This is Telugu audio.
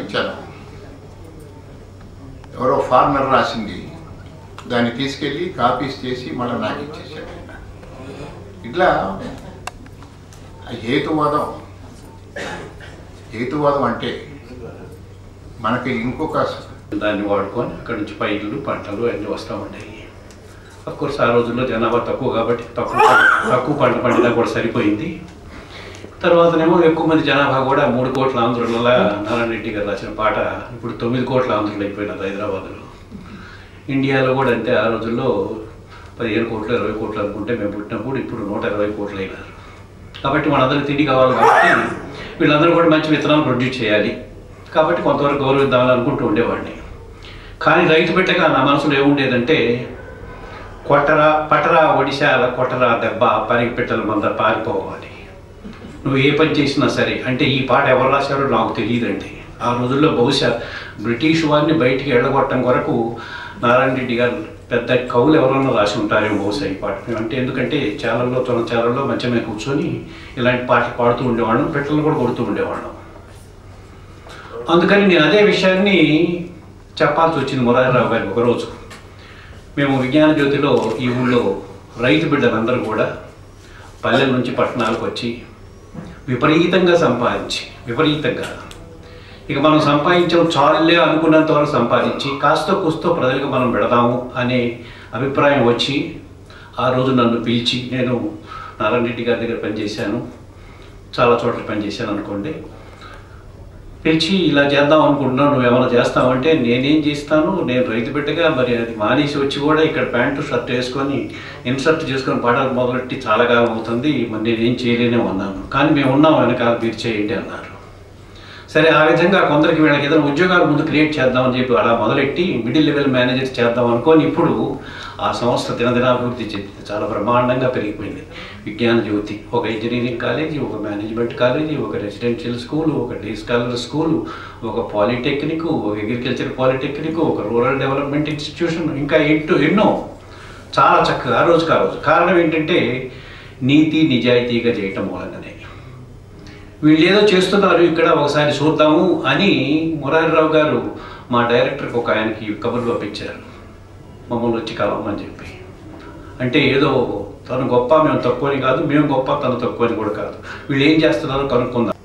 ఇచ్చాను ఎవరో ఫార్మర్ రాసింది. దాన్ని తీసుకెళ్ళి కాపీస్ చేసి మళ్ళీ నాకు ఇచ్చేసాడు ఆయన ఇట్లా హేతువాదం. హేతువాదం అంటే మనకి ఇంకొక దాన్ని వాడుకొని అక్కడి నుంచి పైర్లు పంటలు అన్నీ వస్తూ ఉంటాయి. అఫ్కోర్స్ ఆ రోజుల్లో జనాభా తక్కువ కాబట్టి తక్కువ తక్కువ పంట పండినా కూడా సరిపోయింది. తర్వాతనేమో ఎక్కువ మంది జనాభా కూడా మూడు కోట్ల ఆంధ్రుల నారాయణ రెడ్డి గారు రాసిన పాట ఇప్పుడు తొమ్మిది కోట్ల ఆంధ్రులు అయిపోయినది హైదరాబాద్లో. ఇండియాలో కూడా అంతే ఆ రోజుల్లో పదిహేను కోట్లు ఇరవై కోట్లు అనుకుంటే మేము పుట్టినప్పుడు ఇప్పుడు నూట ఇరవై కోట్లు అయినారు. కాబట్టి మనందరికీ తిండి కావాలి కాబట్టి వీళ్ళందరూ కూడా మంచి విత్తనాలు ప్రొడ్యూస్ చేయాలి. కాబట్టి కొంతవరకు గౌరవిద్దామని అనుకుంటూ ఉండేవాడిని. కానీ రైతు పెట్టక నా మనసులో ఏముండేదంటే కొట్టరా పటరా ఒడిశాల కొట్టరా దెబ్బ పరిగి పెట్టల మంద పారిపోవాలి. నువ్వు ఏ పని చేసినా సరే అంటే ఈ పాట ఎవరు రాశారో నాకు తెలియదండి ఆ రోజుల్లో బహుశా బ్రిటిష్ వారిని బయటికి వెళ్ళగొట్టడం కొరకు నారాయణ రెడ్డి గారు పెద్ద కవులు ఎవరన్నా రాసి ఉంటారేమో బహుశా ఈ పాట. అంటే ఎందుకంటే చాలల్లో తొన చాలల్లో మంచం మీద కూర్చొని ఇలాంటి పాటలు పాడుతూ ఉండేవాళ్ళం పెట్టలు కూడా కొడుతూ ఉండేవాళ్ళం. అందుకని నేను అదే విషయాన్ని చెప్పాల్సి వచ్చింది మురారిరావు గారికి ఒకరోజు. మేము విజ్ఞాన జ్యోతిలో ఈ ఊళ్ళో రైతు బిడ్డలందరూ కూడా పల్లెల నుంచి పట్టణాలకు వచ్చి విపరీతంగా సంపాదించి విపరీతంగా. ఇక మనం సంపాదించడం చాలులే అనుకున్నంత వరకు సంపాదించి కాస్త కూస్తో ప్రజలకు మనం పెడదాము అనే అభిప్రాయం వచ్చి ఆ రోజు నన్ను పిలిచి నేను నారాయణ రెడ్డి గారి దగ్గర పనిచేశాను. చాలా చోట్ల పనిచేశాను అనుకోండి. పిలిచి ఇలా చేద్దాం అనుకుంటున్నావు నువ్వు ఏమైనా చేస్తావంటే నేనేం చేస్తాను నేను రైతు బిడ్డగా మరి అది మానేసి వచ్చి కూడా ఇక్కడ ప్యాంటు షర్ట్ వేసుకొని ఇన్సర్ట్ చేసుకొని పాటలు మొదలెట్టి చాలా కాలం అవుతుంది మరి నేనేం చేయలేనే ఉన్నాను. కానీ మేము ఉన్నాం వెనకాల మీరు చేయండి అన్నారు. సరే ఆ విధంగా కొందరికి వీళ్ళకి ఏదైనా ఉద్యోగాలు ముందు క్రియేట్ చేద్దామని చెప్పి అలా మొదలెట్టి మిడిల్ లెవెల్ మేనేజర్ చేద్దాం అనుకోని ఇప్పుడు ఆ సంస్థ దినదినాభివృద్ధి చెందింది. చాలా బ్రహ్మాండంగా పెరిగిపోయింది. విజ్ఞాన జ్యోతి ఒక ఇంజనీరింగ్ కాలేజీ ఒక మేనేజ్మెంట్ కాలేజీ ఒక రెసిడెన్షియల్ స్కూల్ ఒక డే స్కాలర్ స్కూల్ ఒక పాలిటెక్నిక్ ఒక అగ్రికల్చర్ పాలిటెక్నిక్ ఒక రూరల్ డెవలప్మెంట్ ఇన్స్టిట్యూషన్ ఇంకా ఎటు ఎన్నో చాలా చక్కగా ఆ రోజుకి రోజు. కారణం ఏంటంటే నీతి నిజాయితీగా చేయటం మూలంగానే. వీళ్ళు ఏదో చేస్తున్నారు ఇక్కడ ఒకసారి చూద్దాము అని మురారిరావు గారు మా డైరెక్టర్కి ఒక ఆయనకి కబుర్లు పంపించారు. మమ్మల్ని వచ్చి కలవమని చెప్పి. అంటే ఏదో తను గొప్ప మేము తక్కువని కాదు మేము గొప్ప తను తక్కువని కూడా కాదు. వీళ్ళు ఏం చేస్తున్నారో కనుక్కుందాం.